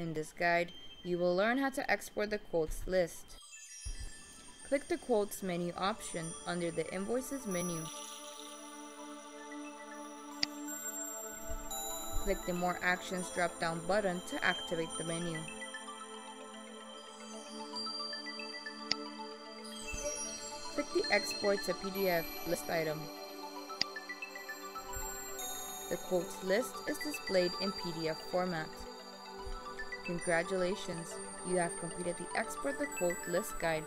In this guide, you will learn how to export the quotes list. Click the quotes menu option under the invoices menu. Click the more actions drop down button to activate the menu. Click the export to PDF list item. The quotes list is displayed in PDF format. Congratulations, you have completed the Export the Quote List Guide.